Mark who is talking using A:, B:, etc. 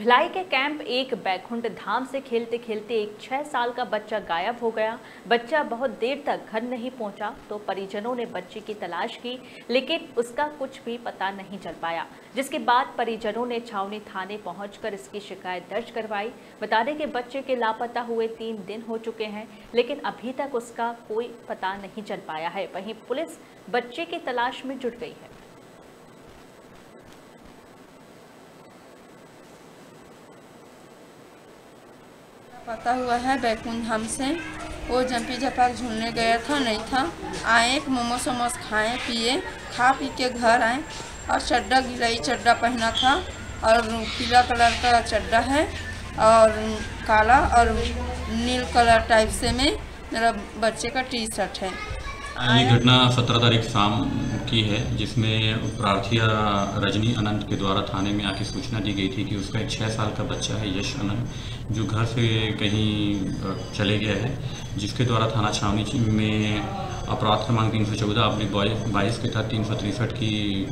A: भिलाई के कैंप एक बैकुंठ धाम से खेलते खेलते एक छह साल का बच्चा गायब हो गया। बच्चा बहुत देर तक घर नहीं पहुँचा तो परिजनों ने बच्चे की तलाश की, लेकिन उसका कुछ भी पता नहीं चल पाया, जिसके बाद परिजनों ने छावनी थाने पहुंचकर इसकी शिकायत दर्ज करवाई। बता दें कि बच्चे के लापता हुए तीन दिन हो चुके हैं, लेकिन अभी तक उसका कोई पता नहीं चल पाया है। वहीं पुलिस बच्चे की तलाश में जुट गई है।
B: पता हुआ है, बैकुंठ धाम से वो जंपी झपाक झूलने गया था, नहीं था? आए, मोमोस वोमोस खाए, पिए, खा पी के घर आए, और चड्डा गिलाई चड्डा पहना था, और पीला कलर का चड्डा है, और काला और नील कलर टाइप से में मेरा बच्चे का टी शर्ट है।
C: ये घटना 17 तारीख शाम की है जिसमें प्रार्थिया रजनी अनंत के द्वारा थाने में आके सूचना दी गई थी कि उसका एक छः साल का बच्चा है यश अनंत जो घर से कहीं चले गया है जिसके द्वारा थाना छावनी में अपराध क्रमांक तीन सौ चौदह अपने बॉय बाईस के तहत तीन सौ तिरसठ की